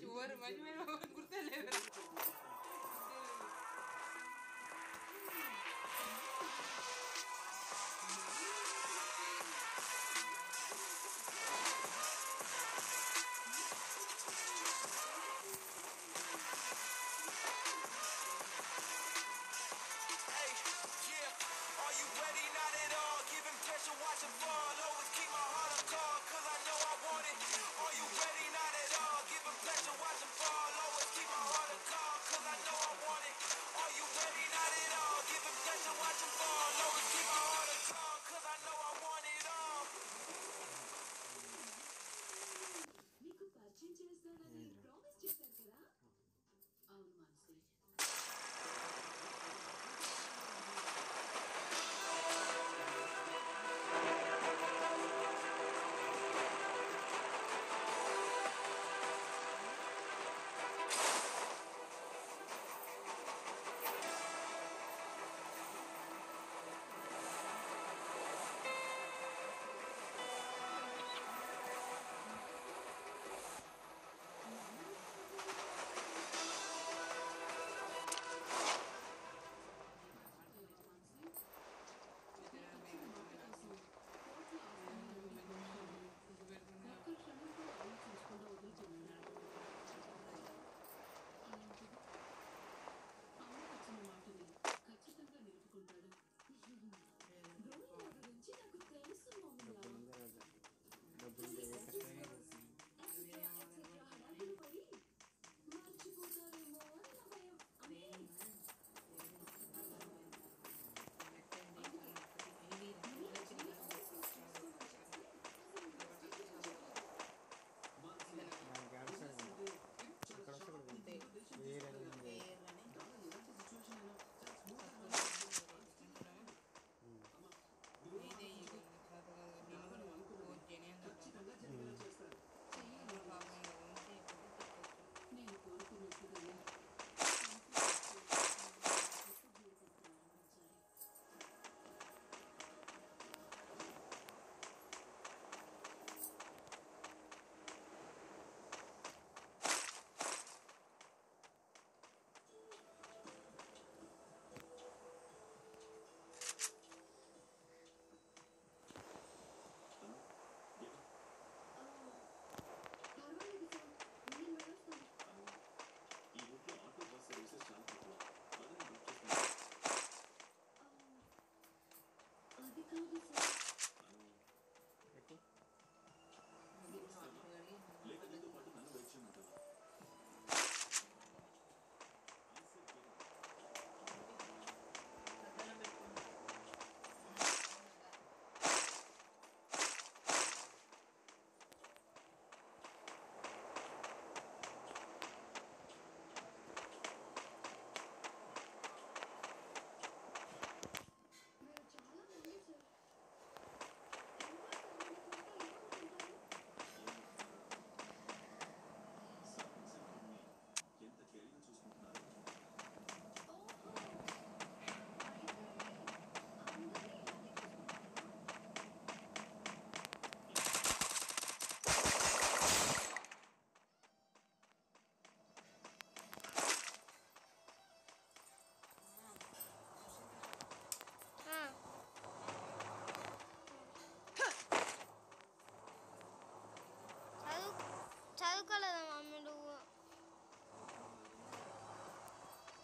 就玩儿嘛，就玩儿。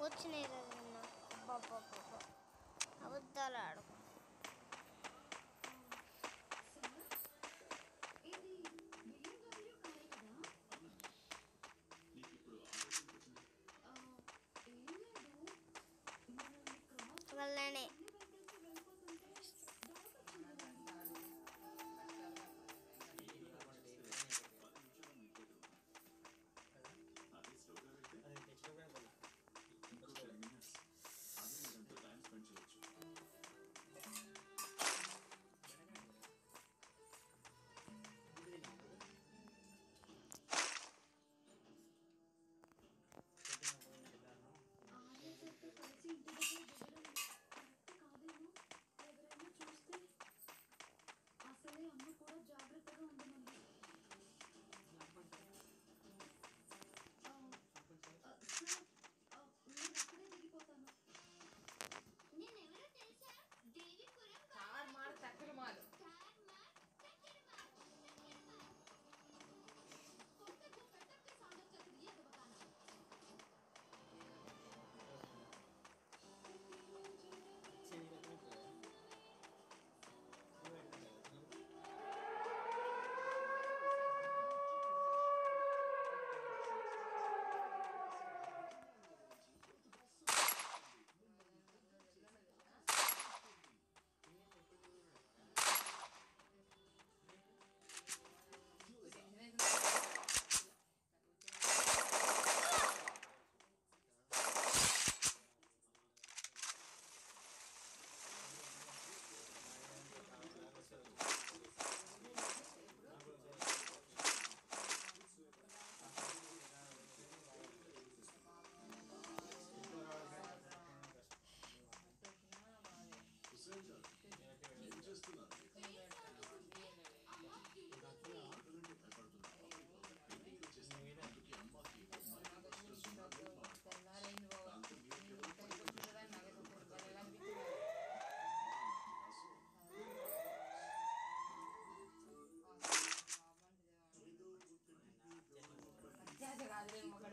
వచ్చినాయి కదా నిన్న బాబా అబద్ధాలు ఆడుకో. padre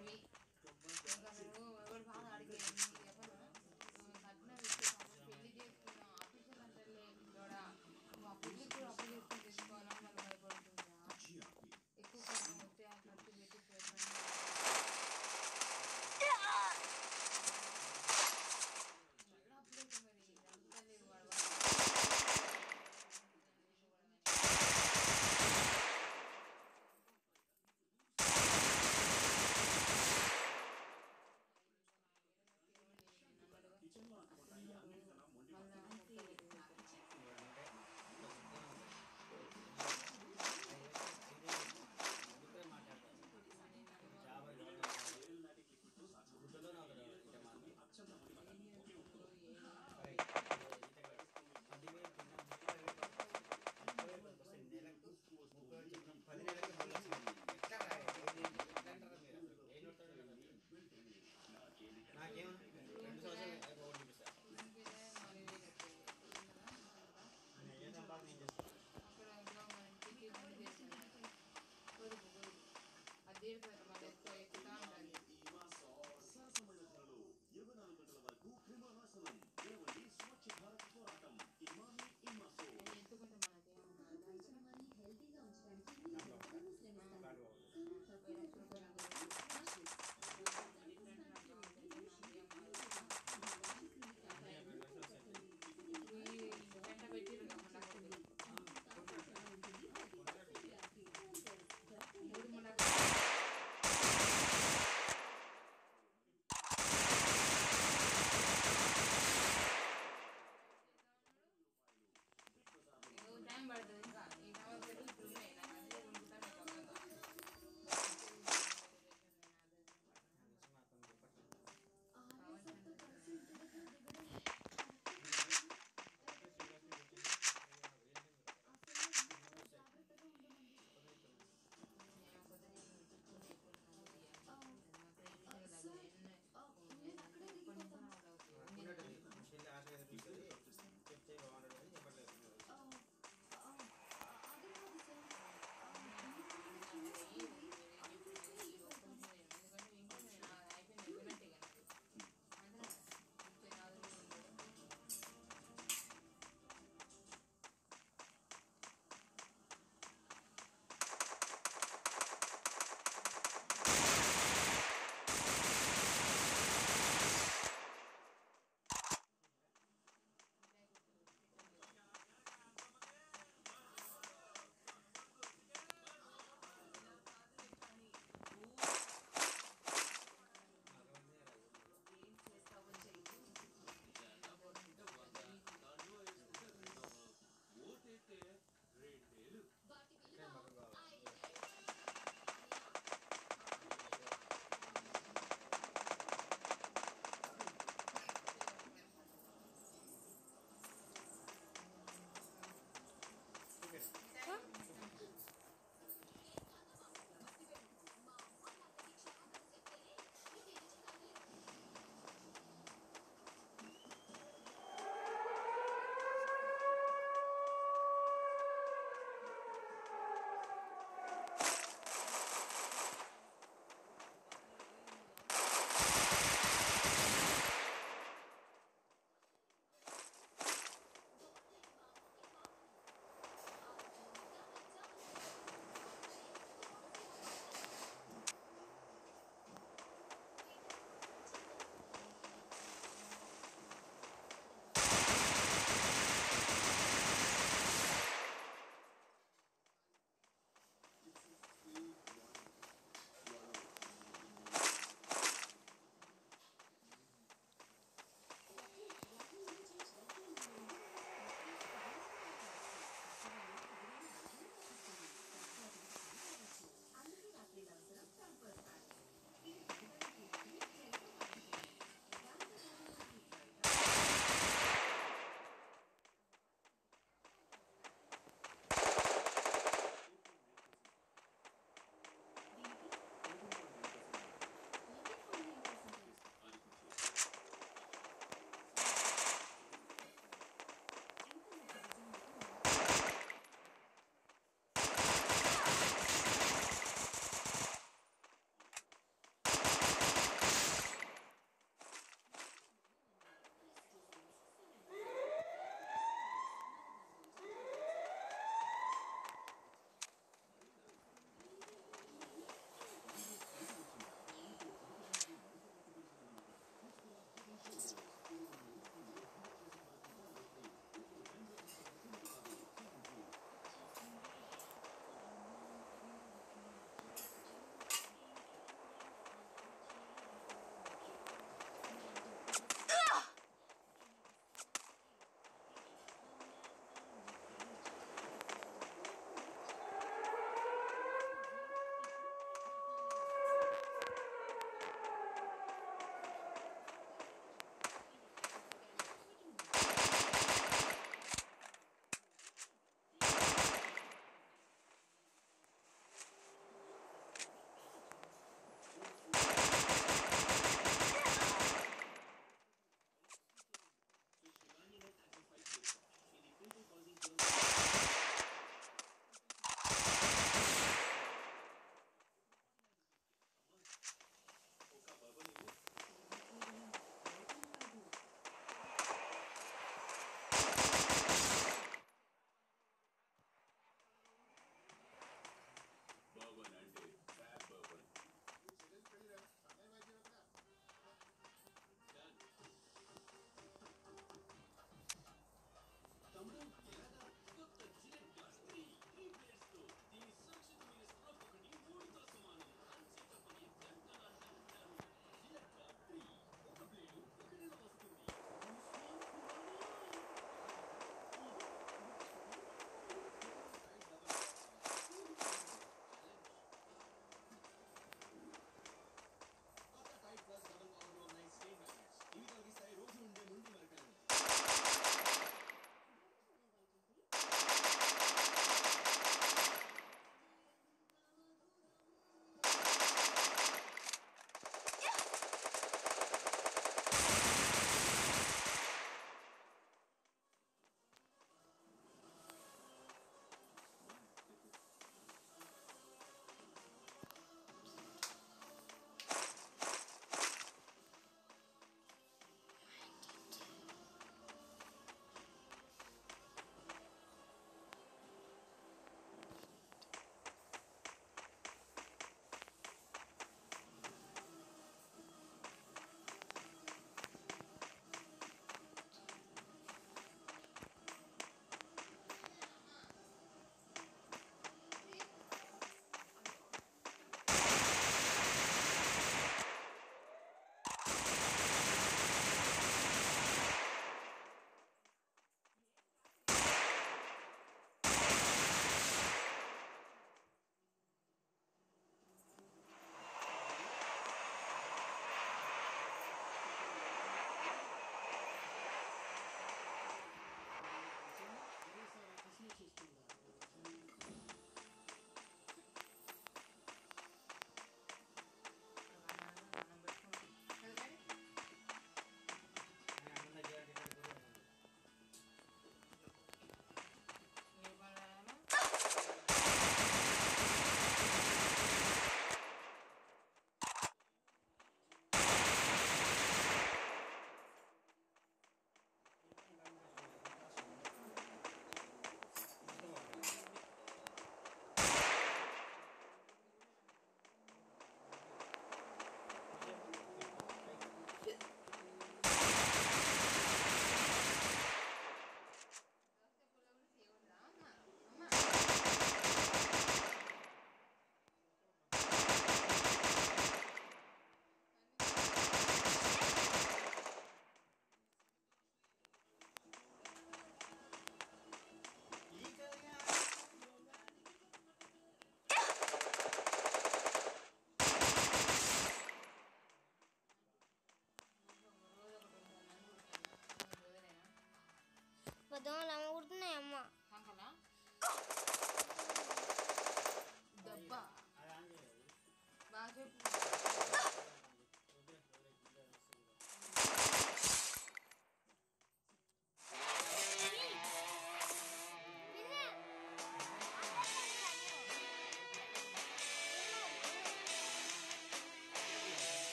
dans la